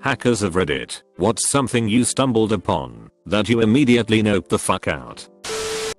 Hackers of Reddit, what's something you stumbled upon that you immediately nope the fuck out?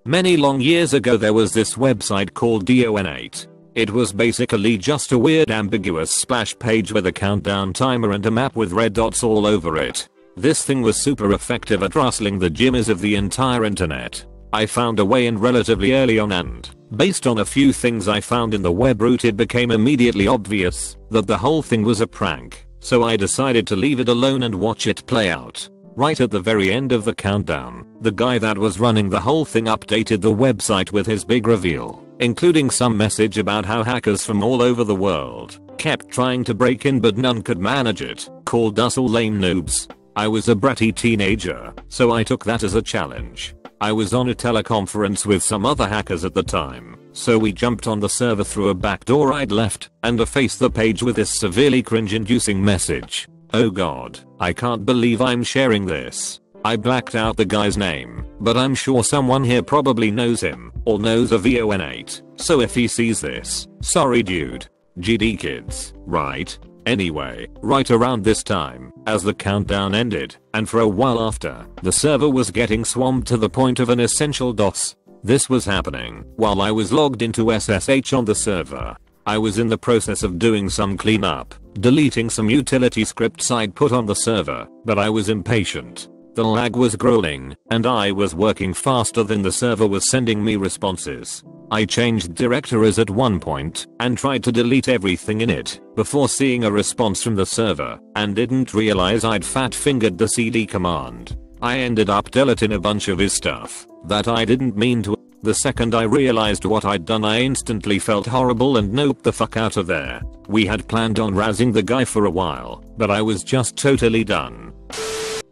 Many long years ago there was this website called DON8. It was basically just a weird ambiguous splash page with a countdown timer and a map with red dots all over it. This thing was super effective at rustling the jimmies of the entire internet. I found a way in relatively early on and, based on a few things I found in the web root it became immediately obvious that the whole thing was a prank, so I decided to leave it alone and watch it play out. Right at the very end of the countdown, the guy that was running the whole thing updated the website with his big reveal, including some message about how hackers from all over the world kept trying to break in but none could manage it, called us all lame noobs. I was a bratty teenager, so I took that as a challenge. I was on a teleconference with some other hackers at the time, so we jumped on the server through a backdoor I'd left and effaced the page with this severely cringe-inducing message. Oh god, I can't believe I'm sharing this. I blacked out the guy's name, but I'm sure someone here probably knows him or knows a VON8, so if he sees this, sorry dude. GD kids, right? Anyway, right around this time, as the countdown ended, and for a while after, the server was getting swamped to the point of an essential DOS. This was happening while I was logged into SSH on the server. I was in the process of doing some cleanup, deleting some utility scripts I'd put on the server, but I was impatient. The lag was growing, and I was working faster than the server was sending me responses. I changed directories at one point and tried to delete everything in it before seeing a response from the server and didn't realize I'd fat fingered the cd command. I ended up deleting a bunch of his stuff that I didn't mean to. The second I realized what I'd done I instantly felt horrible and noped the fuck out of there. We had planned on razzing the guy for a while, but I was just totally done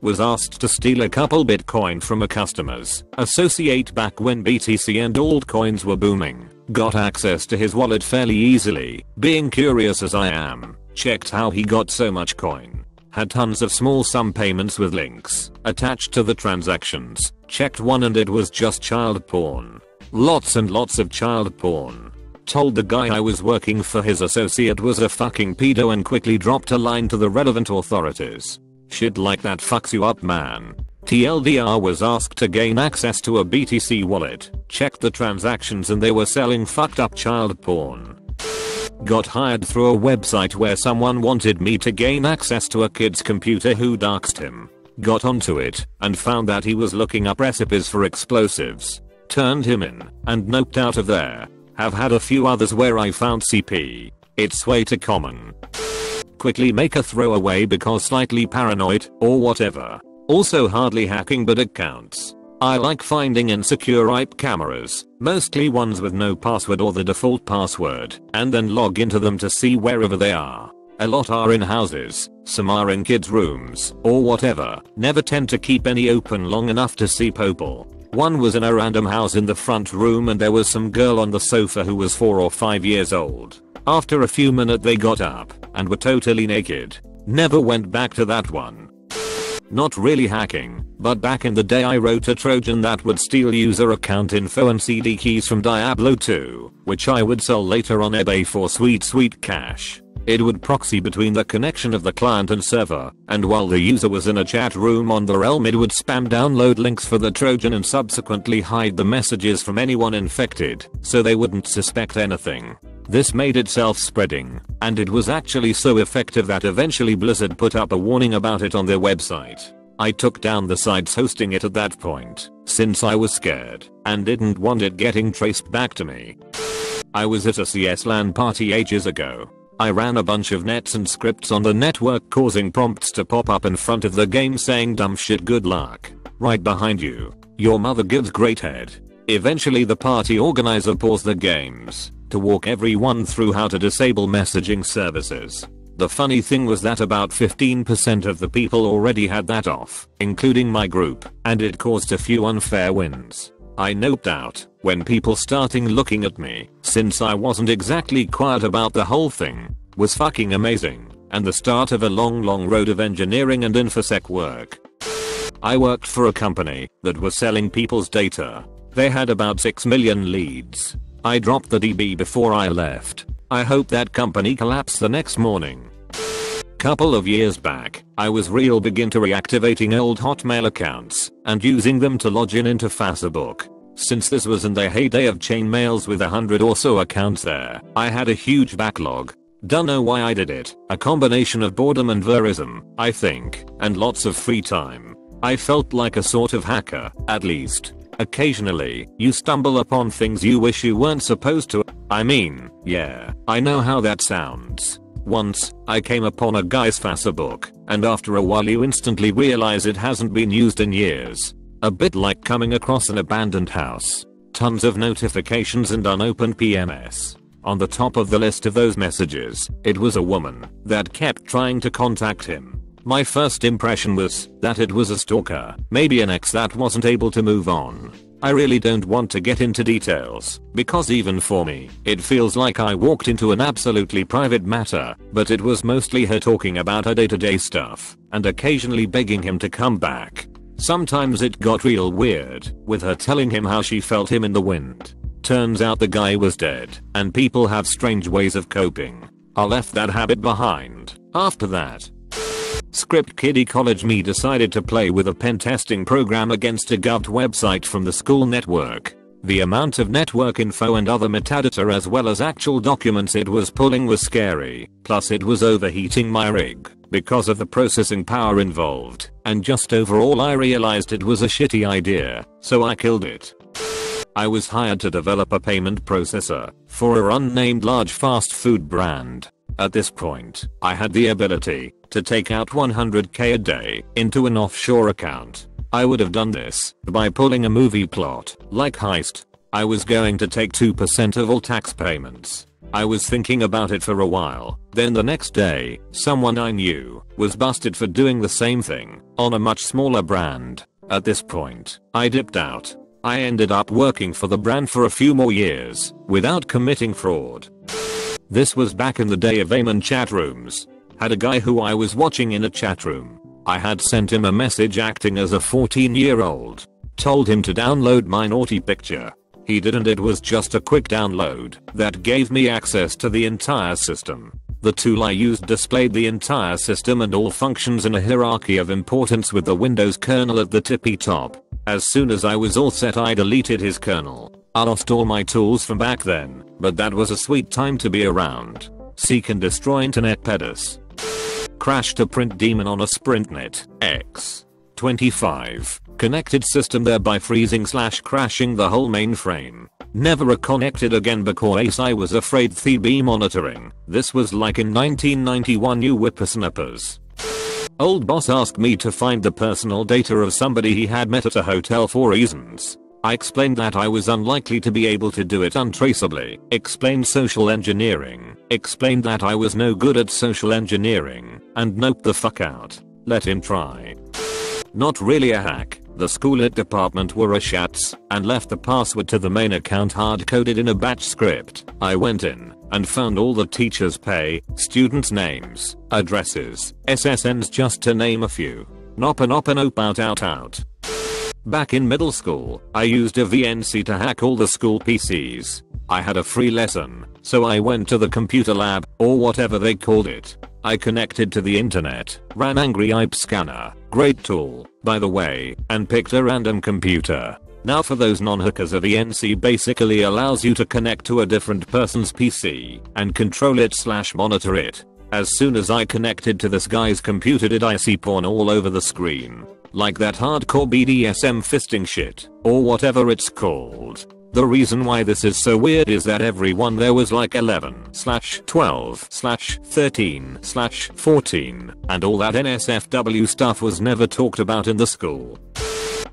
was asked to steal a couple bitcoin from a customer's associate back when BTC and altcoins were booming. Got access to his wallet fairly easily, being curious as I am, checked how he got so much coin. Had tons of small sum payments with links attached to the transactions, checked one and it was just child porn. Lots and lots of child porn. Told the guy I was working for his associate was a fucking pedo and quickly dropped a line to the relevant authorities. Shit like that fucks you up man. TLDR was asked to gain access to a BTC wallet, checked the transactions and they were selling fucked up child porn. Got hired through a website where someone wanted me to gain access to a kid's computer who doxed him. Got onto it and found that he was looking up recipes for explosives. Turned him in and noped out of there. Have had a few others where I found CP. It's way too common. Quickly make a throwaway because slightly paranoid or whatever. Also hardly hacking but it counts. I like finding insecure IP cameras, mostly ones with no password or the default password, and then log into them to see wherever they are. A lot are in houses, some are in kids rooms, or whatever, never tend to keep any open long enough to see people. One was in a random house in the front room and there was some girl on the sofa who was 4 or 5 years old. After a few minutes they got up and were totally naked. Never went back to that one. Not really hacking, but back in the day I wrote a trojan that would steal user account info and CD keys from Diablo 2, which I would sell later on eBay for sweet sweet cash. It would proxy between the connection of the client and server, and while the user was in a chat room on the realm it would spam download links for the trojan and subsequently hide the messages from anyone infected, so they wouldn't suspect anything. This made it self-spreading, and it was actually so effective that eventually Blizzard put up a warning about it on their website. I took down the sites hosting it at that point, since I was scared and didn't want it getting traced back to me. I was at a CS LAN party ages ago. I ran a bunch of nets and scripts on the network causing prompts to pop up in front of the game saying dumb shit good luck. Right behind you. Your mother gives great head. Eventually the party organizer paused the games to walk everyone through how to disable messaging services. The funny thing was that about 15% of the people already had that off, including my group, and it caused a few unfair wins. I noped out when people starting looking at me, since I wasn't exactly quiet about the whole thing, was fucking amazing, and the start of a long long road of engineering and infosec work. I worked for a company that was selling people's data. They had about 6 million leads, I dropped the DB before I left. I hope that company collapsed the next morning. Couple of years back, I was real begin to reactivating old Hotmail accounts and using them to log in into Facebook. Since this was in the heyday of chain mails with a hundred or so accounts there, I had a huge backlog. Don't know why I did it, a combination of boredom and verism, I think, and lots of free time. I felt like a sort of hacker, at least. Occasionally, you stumble upon things you wish you weren't supposed to. I mean, yeah, I know how that sounds. Once, I came upon a guy's Facebook, and after a while you instantly realize it hasn't been used in years. A bit like coming across an abandoned house. Tons of notifications and unopened PMS. On the top of the list of those messages, it was a woman that kept trying to contact him. My first impression was that it was a stalker, maybe an ex that wasn't able to move on. I really don't want to get into details, because even for me, it feels like I walked into an absolutely private matter, but it was mostly her talking about her day to day stuff, and occasionally begging him to come back. Sometimes it got real weird, with her telling him how she felt him in the wind. Turns out the guy was dead, and people have strange ways of coping. I left that habit behind. After that, Script Kiddie College Me decided to play with a pen testing program against a govt website from the school network. The amount of network info and other metadata as well as actual documents it was pulling was scary, plus it was overheating my rig because of the processing power involved, and just overall I realized it was a shitty idea, so I killed it. I was hired to develop a payment processor for a unnamed large fast food brand. At this point, I had the ability to take out 100k a day into an offshore account. I would have done this by pulling a movie plot, like Heist. I was going to take 2% of all tax payments. I was thinking about it for a while, then the next day, someone I knew was busted for doing the same thing on a much smaller brand. At this point, I dipped out. I ended up working for the brand for a few more years without committing fraud. This was back in the day of AIM chat rooms. Had a guy who I was watching in a chat room. I had sent him a message acting as a 14 year old. Told him to download my naughty picture. He didn't it was just a quick download that gave me access to the entire system. The tool I used displayed the entire system and all functions in a hierarchy of importance with the Windows kernel at the tippy top. As soon as I was all set I deleted his kernel. I lost all my tools from back then, but that was a sweet time to be around. Seek and destroy internet pedis. Crashed a print daemon on a SprintNet X. 25 connected system thereby freezing slash crashing the whole mainframe. Never reconnected again because I was afraid TB monitoring. This was like in 1991 you whippersnappers. Old boss asked me to find the personal data of somebody he had met at a hotel for reasons. I explained that I was unlikely to be able to do it untraceably, explained social engineering, explained that I was no good at social engineering, and noped the fuck out. Let him try. Not really a hack, the school it department were a shats and left the password to the main account hard coded in a batch script. I went in and found all the teachers pay, students names, addresses, SSNs just to name a few. Noppa noppa nope out out out. Back in middle school, I used a VNC to hack all the school PCs. I had a free lesson, so I went to the computer lab, or whatever they called it. I connected to the internet, ran Angry IP Scanner, great tool, by the way, and picked a random computer. Now for those non-hackers a VNC basically allows you to connect to a different person's PC and control it slash monitor it. As soon as I connected to this guy's computer did I see porn all over the screen. Like that hardcore BDSM fisting shit, or whatever it's called. The reason why this is so weird is that everyone there was like 11 slash 12 slash 13 slash 14 and all that NSFW stuff was never talked about in the school.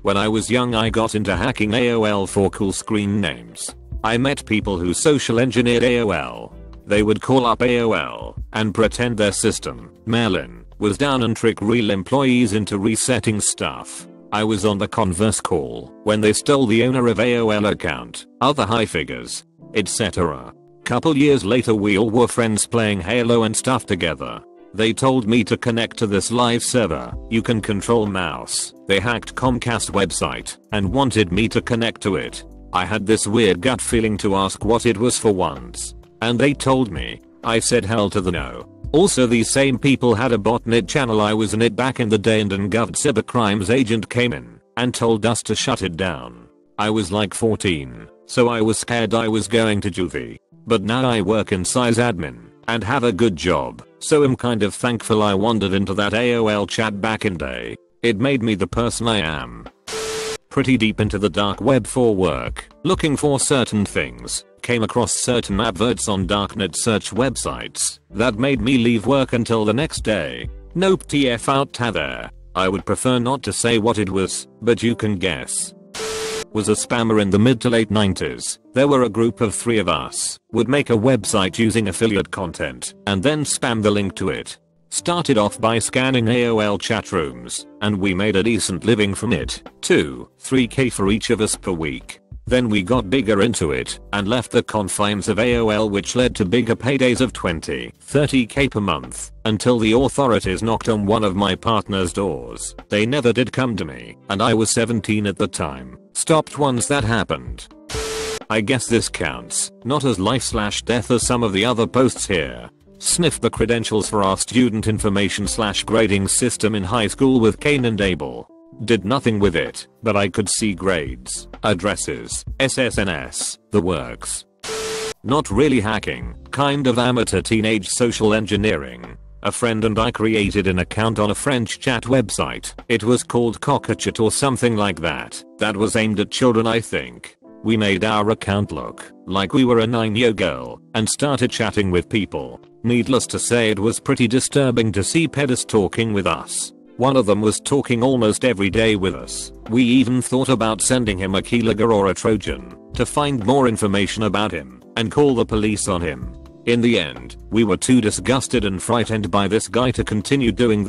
When I was young I got into hacking AOL for cool screen names. I met people who social engineered AOL. They would call up AOL and pretend their system, Mailin, was down and trick real employees into resetting stuff. I was on the converse call when they stole the owner of AOL account, other high figures, etc. Couple years later we all were friends playing Halo and stuff together. They told me to connect to this live server. You can control mouse. They hacked Comcast website and wanted me to connect to it. I had this weird gut feeling to ask what it was for once. And they told me. I said hell to the no. Also these same people had a botnet channel I was in it back in the day and an govt cybercrimes agent came in and told us to shut it down. I was like 14, so I was scared I was going to juvie. But now I work in sysadmin and have a good job, so I'm kind of thankful I wandered into that AOL chat back in day. It made me the person I am. Pretty deep into the dark web for work, looking for certain things, came across certain adverts on darknet search websites that made me leave work until the next day. Nope TF out there. I would prefer not to say what it was, but you can guess was a spammer in the mid to late 90s. There were a group of three of us, would make a website using affiliate content, and then spam the link to it. Started off by scanning AOL chat rooms, and we made a decent living from it. 2, 3k for each of us per week. Then we got bigger into it and left the confines of AOL which led to bigger paydays of 20, 30k per month until the authorities knocked on one of my partner's doors. They never did come to me and I was 17 at the time. Stopped once that happened. I guess this counts, not as life slash death as some of the other posts here. Sniff the credentials for our student information slash grading system in high school with Cain and Abel. Did nothing with it, but I could see grades, addresses, SSNS, the works. Not really hacking, kind of amateur teenage social engineering. A friend and I created an account on a French chat website. It was called Cockachat or something like that. That was aimed at children I think. We made our account look like we were a 9 year girl and started chatting with people. Needless to say it was pretty disturbing to see pedos talking with us. One of them was talking almost every day with us. We even thought about sending him a keylogger or a trojan to find more information about him and call the police on him. In the end, we were too disgusted and frightened by this guy to continue doing